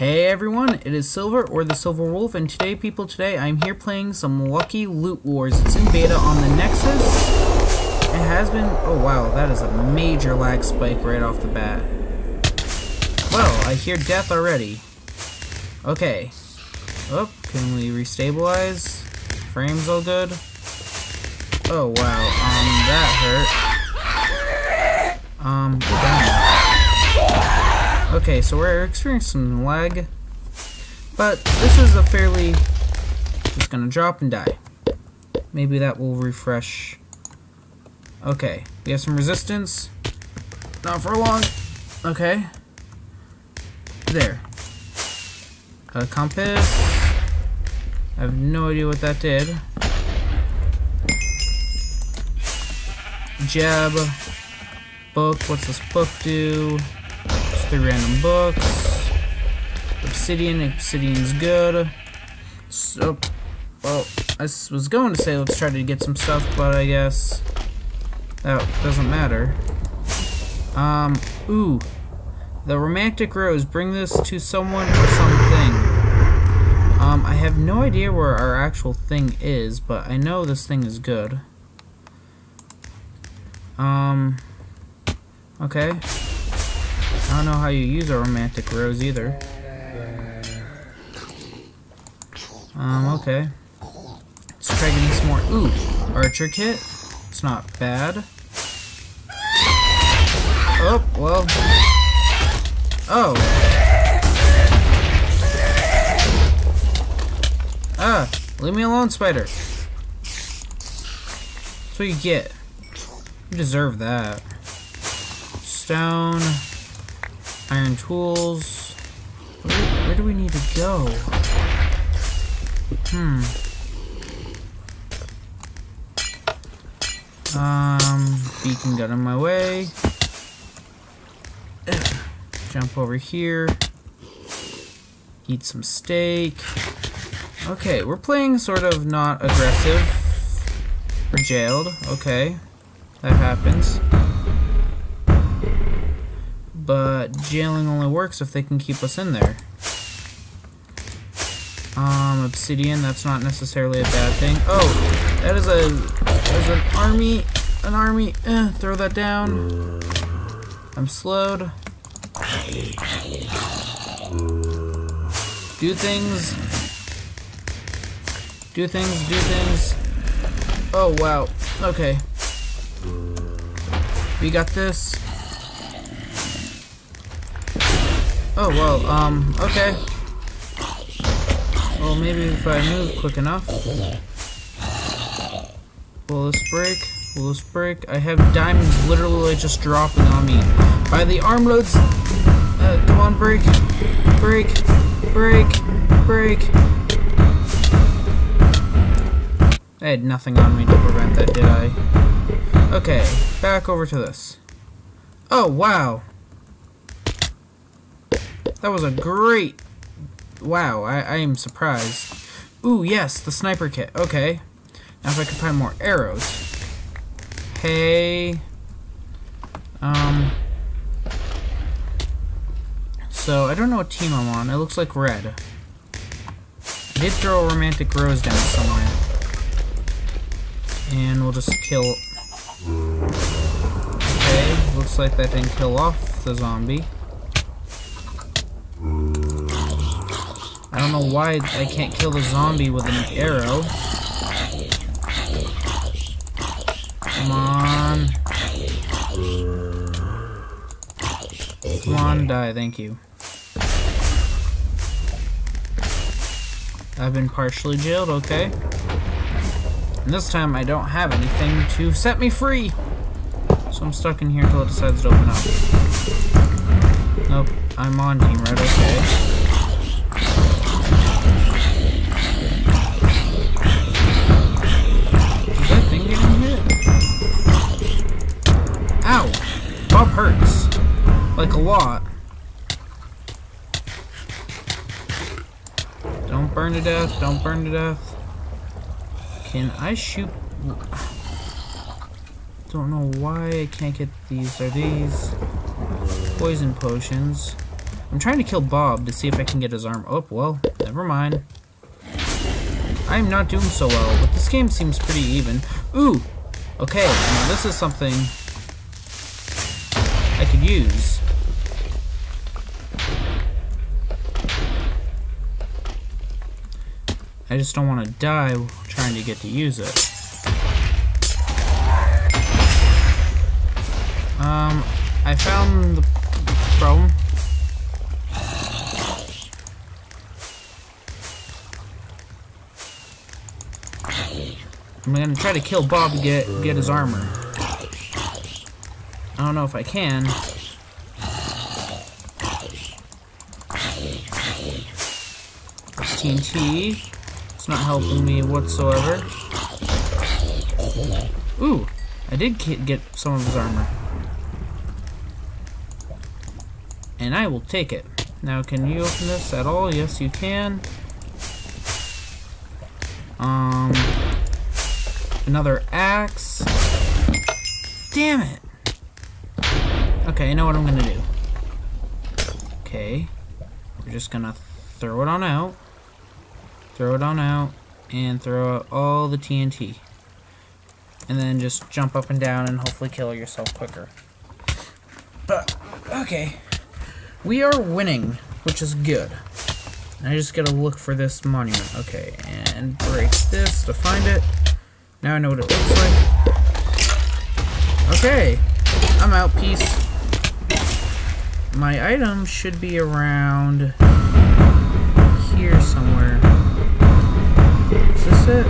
Hey everyone, it is Silver or the Silver Wolf, and today, people, today I'm here playing some Lucky Loot Wars. It's in beta on the Nexus. It has been. Oh wow, that is a major lag spike right off the bat. Well, I hear death already. Okay. Oh, can we restabilize? Frames all good. Oh wow, um, that hurt. Um, damn. Okay, so we're experiencing some lag, but this is a fairly, just gonna drop and die. Maybe that will refresh. Okay, we have some resistance. Not for long. Okay. There. A compass. I have no idea what that did. Jab. Book. What's this book do? Just three random books. Obsidian. Obsidian's good. So, well, I was going to say let's try to get some stuff, but I guess that doesn't matter. Um, ooh. The romantic rose. Bring this to someone or something. Um, I have no idea where our actual thing is, but I know this thing is good. Um, okay. I don't know how you use a romantic rose either. Um, okay. Let's try getting some more. Ooh, archer kit. It's not bad. Oh, well. Oh. Ah, leave me alone, spider. That's what you get. You deserve that. Stone. Iron tools. Where, where do we need to go? Hmm. Um, beacon gun in my way. Jump over here. Eat some steak. Okay, we're playing sort of not aggressive. We're jailed. Okay. That happens. But jailing only works if they can keep us in there. Um, obsidian, that's not necessarily a bad thing. Oh, that is a, that is an army, an army, eh, throw that down. I'm slowed. Do things. Do things, do things. Oh, wow. Okay. We got this. Oh, well, um, okay. Well, maybe if I move quick enough. Will this break? Will this break? I have diamonds literally just dropping on me. By the arm loads. Uh, come on, break. Break. Break. Break. I had nothing on me to prevent that, did I? Okay, back over to this. Oh, wow. That was a great... Wow, I, I am surprised. Ooh, yes, the sniper kit. Okay. Now if I can find more arrows. Hey. Um... So, I don't know what team I'm on. It looks like red. I did throw a romantic rose down somewhere. And we'll just kill... Okay, looks like that didn't kill off the zombie. I don't know why I can't kill the zombie with an arrow. Come on. Come on, die, thank you. I've been partially jailed, okay. And this time I don't have anything to set me free. So I'm stuck in here until it decides to open up. Nope, I'm on team red, okay. Ow! Bob hurts. Like a lot. Don't burn to death, don't burn to death. Can I shoot? Don't know why I can't get these. Are these poison potions? I'm trying to kill Bob to see if I can get his arm. Oh, well, never mind. I'm not doing so well, but this game seems pretty even. Ooh! Okay, now this is something I could use. I just don't want to die trying to get to use it. Um, I found the problem. I'm gonna try to kill Bob to get get his armor. I don't know if I can. It's TNT. It's not helping me whatsoever. Ooh, I did get some of his armor. And I will take it. Now, can you open this at all? Yes, you can. Um, another axe. Damn it. Okay, I know what I'm gonna do. Okay, we're just gonna throw it on out. Throw it on out, and throw out all the TNT. And then just jump up and down and hopefully kill yourself quicker. But, okay. We are winning, which is good. I just gotta look for this monument. Okay, and break this to find it. Now I know what it looks like. Okay, I'm out. Peace. My item should be around here somewhere. Is this it?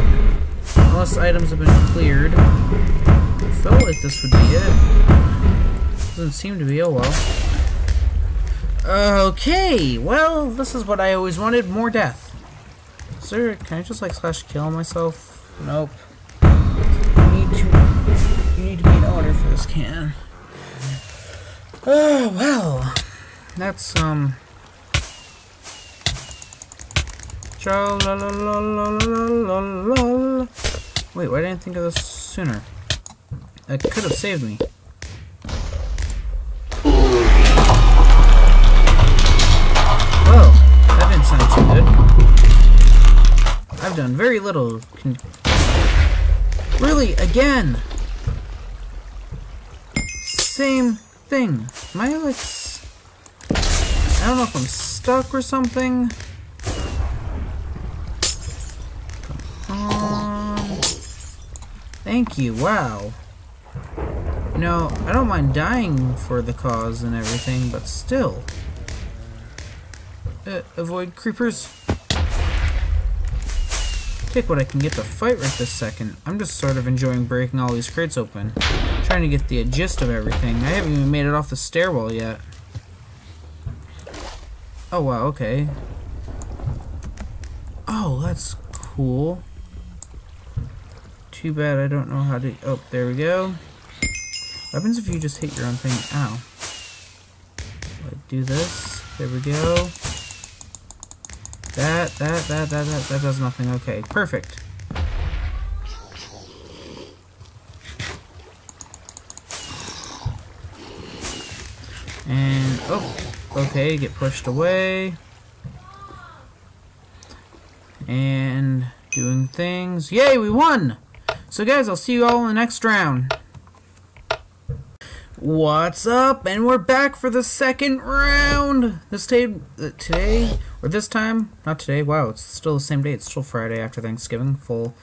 Unless items have been cleared. I felt like this would be it. Doesn't seem to be. Oh well. Okay, well, this is what I always wanted, more death. Sir, can I just like slash kill myself? Nope. You need to you need to be in order for this can. Oh well. That's um Cha la la la la la la la Wait, why didn't I think of this sooner? That could have saved me. Well, that didn't sound too good. I've done very little. Really, again! Same thing. Am I like... I don't know if I'm stuck or something. Come on. Thank you, wow. You know, I don't mind dying for the cause and everything, but still. Uh, avoid creepers. Take what I can get to fight right this second. I'm just sort of enjoying breaking all these crates open. Trying to get the gist of everything. I haven't even made it off the stairwell yet. Oh wow, okay. Oh, that's cool. Too bad I don't know how to... Oh, there we go. What happens if you just hit your own thing? Ow. Like, do this. There we go. That, that, that, that, that, that does nothing. Okay, perfect. And, oh, okay, get pushed away. And doing things. Yay, we won! So guys, I'll see you all in the next round. What's up? And we're back for the second round. This day, uh, today, or this time, not today. Wow, it's still the same day. It's still Friday after Thanksgiving, full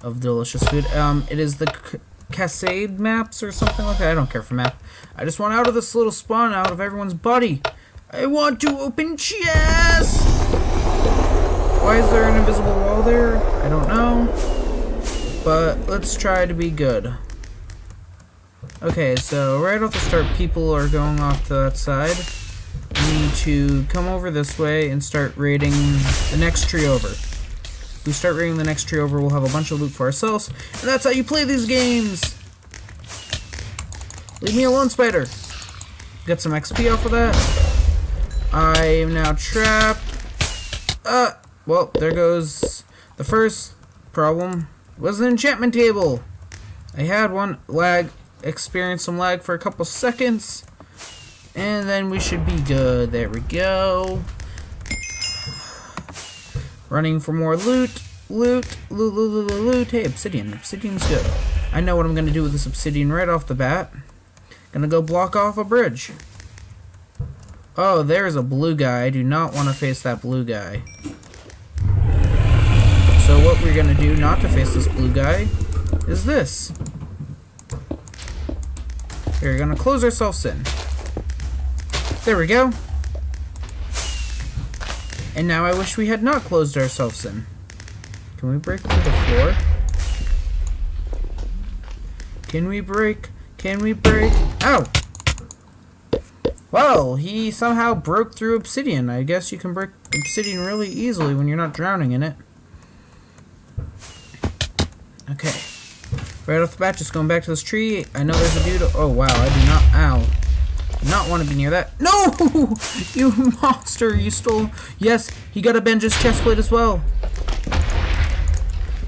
of delicious food. Um, it is the C- Cascade maps or something like that. I don't care for map. I just want out of this little spawn, out of everyone's body. I want to open chest. Why is there an invisible wall there? I don't know. But let's try to be good. Okay, so right off the start, people are going off to that side. We need to come over this way and start raiding the next tree over. If we start raiding the next tree over, we'll have a bunch of loot for ourselves, and that's how you play these games! Leave me alone, spider! Get some XP off of that. I am now trapped. Uh, well, there goes the first problem. Was an enchantment table. I had one lag, experienced some lag for a couple seconds. And then we should be good. There we go. Running for more loot. Loot, loot, loot, loot, loot, loot. Hey, obsidian. Obsidian's good. I know what I'm going to do with this obsidian right off the bat. Gonna go block off a bridge. Oh, there's a blue guy. I do not want to face that blue guy. So what we're gonna do not to face this blue guy is this. We're gonna close ourselves in. There we go. And now I wish we had not closed ourselves in. Can we break through the floor? Can we break? Can we break? Ow! Well, he somehow broke through obsidian. I guess you can break obsidian really easily when you're not drowning in it. Okay. Right off the bat, just going back to this tree. I know there's a dude. Oh, wow. I do not. Ow. Do not want to be near that. No! You monster. You stole. Yes, he got a Benja's chestplate as well.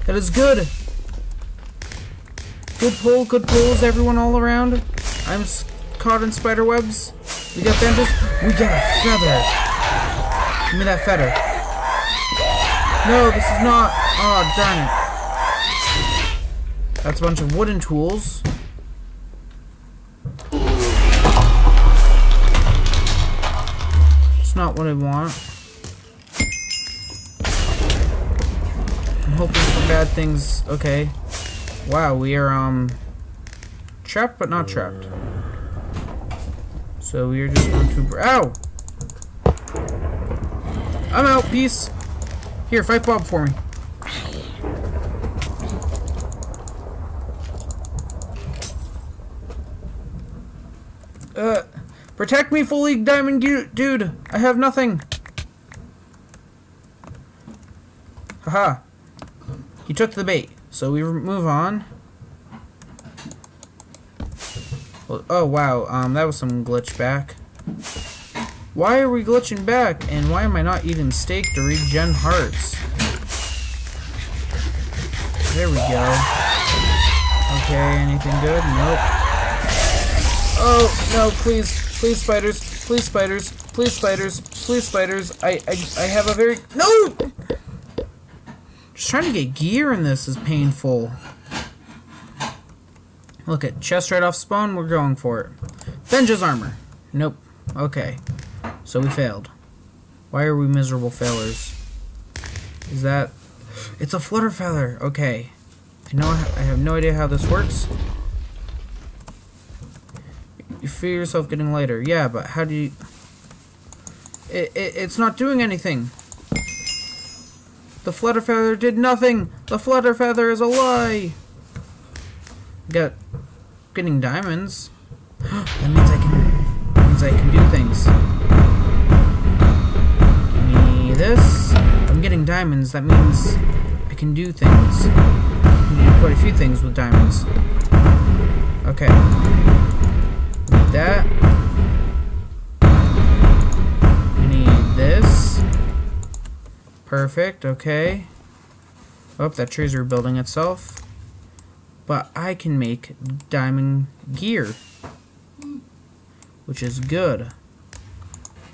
That is good. Good pull, good pulls, everyone all around. I'm caught in spider webs. We got Benja's. We got a feather. Give me that feather. No, this is not. Oh, darn it. That's a bunch of wooden tools. It's not what I want. I'm hoping for bad things. Okay. Wow, we are, um... Trapped, but not trapped. So we are just going to... Ow! I'm out, peace! Here, fight Bob for me. Uh, protect me, Full League diamond dude. I have nothing. Haha. He took the bait. So we move on. Well, oh, wow. Um, that was some glitch back. Why are we glitching back? And why am I not eating steak to regen hearts? There we go. Okay, anything good? Nope. Oh, no, please. Please, spiders. Please, spiders. Please, spiders. Please, spiders. I, I, I have a very... No! Just trying to get gear in this is painful. Look at chest right off spawn. We're going for it. Benja's armor. Nope. Okay. So we failed. Why are we miserable failures? Is that... It's a flutter feather. Okay. I know I have no idea how this works. You feel yourself getting lighter. Yeah, but how do you... It, it, it's not doing anything. The flutter feather did nothing. The flutter feather is a lie. Got getting diamonds. that means I can that means I can do things. Give me this. I'm getting diamonds. That means I can do things. I can do quite a few things with diamonds. Okay that. We need this. Perfect, okay. Oh, that tree's rebuilding itself. But I can make diamond gear. Which is good.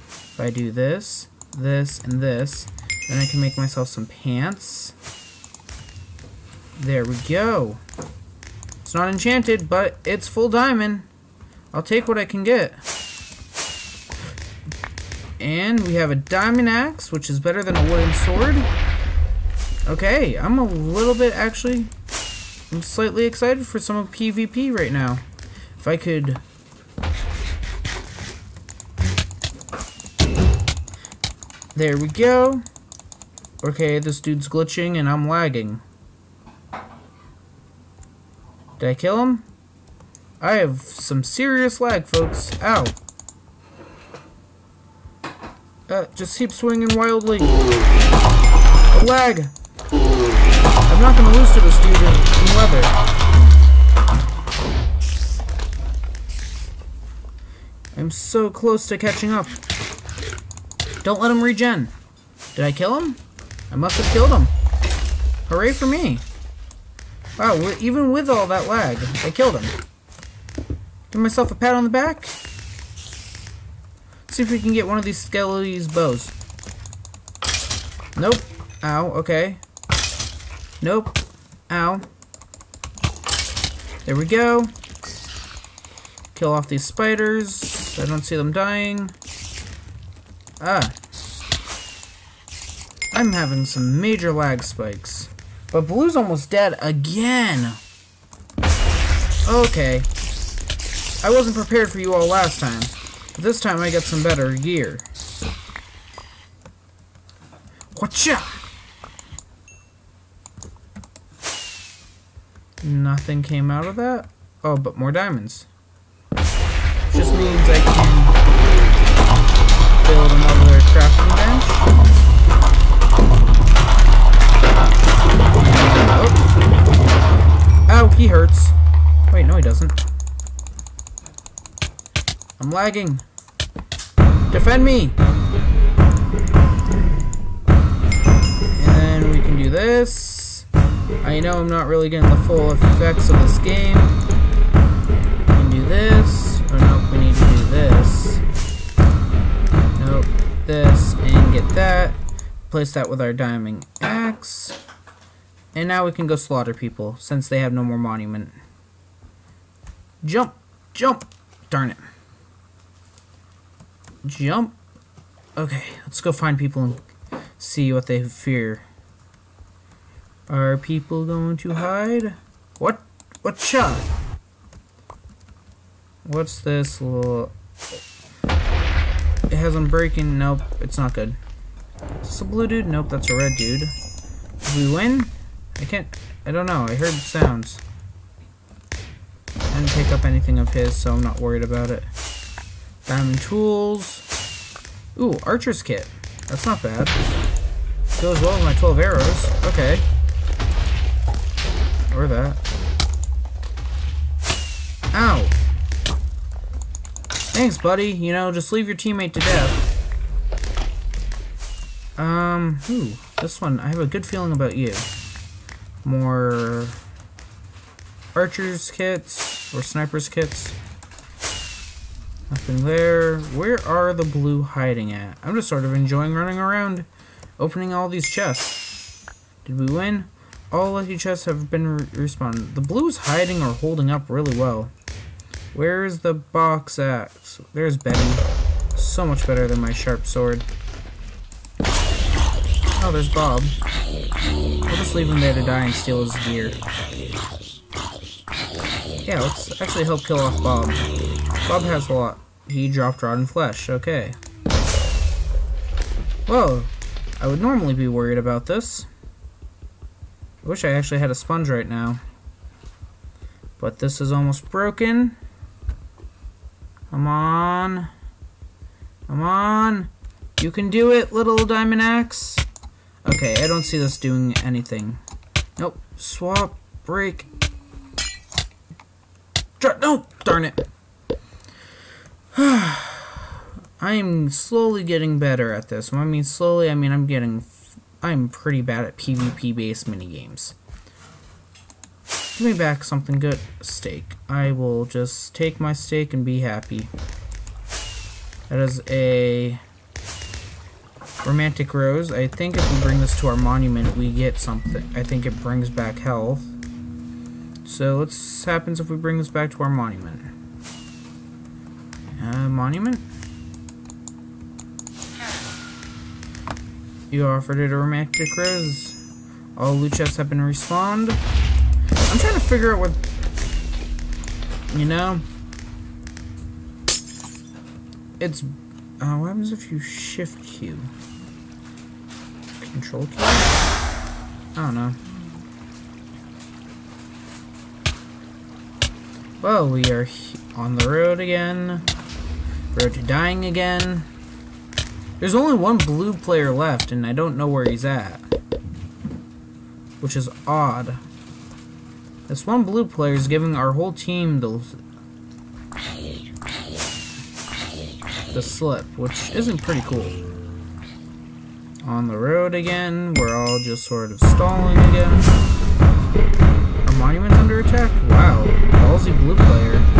If I do this, this, and this, then I can make myself some pants. There we go. It's not enchanted, but it's full diamond. I'll take what I can get. And we have a diamond axe, which is better than a wooden sword. Okay, I'm a little bit actually, I'm slightly excited for some of PvP right now. If I could... There we go. Okay, this dude's glitching and I'm lagging. Did I kill him? I have some serious lag, folks. Ow. Uh, just keep swinging wildly. Lag. I'm not gonna lose to this dude in, in weather. I'm so close to catching up. Don't let him regen. Did I kill him? I must have killed him. Hooray for me. Wow, even with all that lag, I killed him. Give myself a pat on the back. See if we can get one of these Skelly's bows. Nope. Ow, okay. Nope. Ow. There we go. Kill off these spiders. I don't see them dying. Ah. I'm having some major lag spikes. But Blue's almost dead again. Okay. I wasn't prepared for you all last time. But this time I got some better gear. Whatcha? Nothing came out of that? Oh, but more diamonds. Just means I I'm lagging. Defend me! And then we can do this. I know I'm not really getting the full effects of this game. We can do this. Or nope, we need to do this. Nope, this, and get that. Place that with our diamond axe. And now we can go slaughter people, since they have no more monument. Jump! Jump! Darn it. Jump. Okay, let's go find people and see what they fear. Are people going to hide? What? What shot? What's this little... It has unbreaking. Nope, it's not good. Is this a blue dude? Nope, that's a red dude. Did we win? I can't... I don't know. I heard sounds. I didn't pick up anything of his, so I'm not worried about it. Diamond tools. Ooh, archer's kit. That's not bad. Goes well with my 12 arrows. Okay. Or that. Ow. Thanks, buddy. You know, just leave your teammate to death. Um, ooh, this one. I have a good feeling about you. More archer's kits or sniper's kits. Nothing there. Where are the blue hiding at? I'm just sort of enjoying running around, opening all these chests. Did we win? All lucky chests have been re respawned. The blue's hiding or holding up really well. Where's the box at? There's Betty. So much better than my sharp sword. Oh, there's Bob. We'll just leave him there to die and steal his gear. Yeah, let's actually help kill off Bob. Bob has a lot. He dropped rotten flesh. Okay. Whoa. I would normally be worried about this. I wish I actually had a sponge right now. But this is almost broken. Come on. Come on. You can do it, little diamond axe. Okay, I don't see this doing anything. Nope. Swap. Break. Dr no! Darn it. I'm slowly getting better at this. When I mean slowly, I mean I'm getting... I'm pretty bad at PvP-based minigames. Give me back something good. Steak. I will just take my steak and be happy. That is a romantic rose. I think if we bring this to our monument, we get something. I think it brings back health. So let's happens if we bring this back to our monument. Uh, monument? You offered it a romantic rose. All loot chests have been respawned. I'm trying to figure out what... You know? It's... Uh, what happens if you shift Q? Control Q? I don't know. Well, we are on the road again. Road to dying again. There's only one blue player left, and I don't know where he's at. Which is odd. This one blue player is giving our whole team the the slip, which isn't pretty cool. On the road again, we're all just sort of stalling again. Our player attack? Wow, ballsy blue player.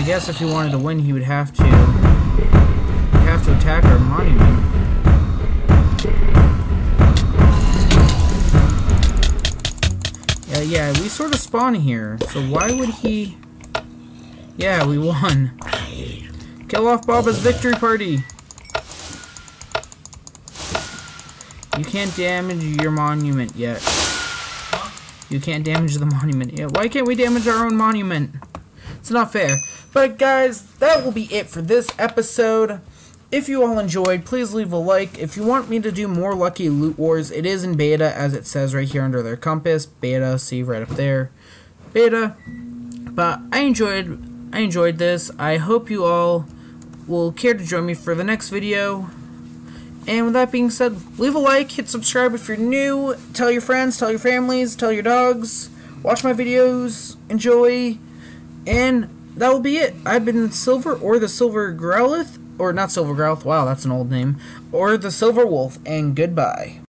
I guess if he wanted to win, he would have to have to attack our monument. Yeah, yeah, we sort of spawn here, so why would he... Yeah, we won. Kill off Baba's victory party! You can't damage your monument yet. You can't damage the monument yet. Why can't we damage our own monument? It's not fair. But guys, that will be it for this episode. If you all enjoyed, please leave a like. If you want me to do more Lucky Loot Wars, it is in beta, as it says right here under their compass. Beta, see right up there. Beta. But I enjoyed I enjoyed this. I hope you all will care to join me for the next video. And with that being said, leave a like, hit subscribe if you're new, tell your friends, tell your families, tell your dogs, watch my videos, enjoy, and that will be it. I've been Silver or the Silver Growlithe, or not Silver Growlithe, wow, that's an old name, or the Silver Wolf, and goodbye.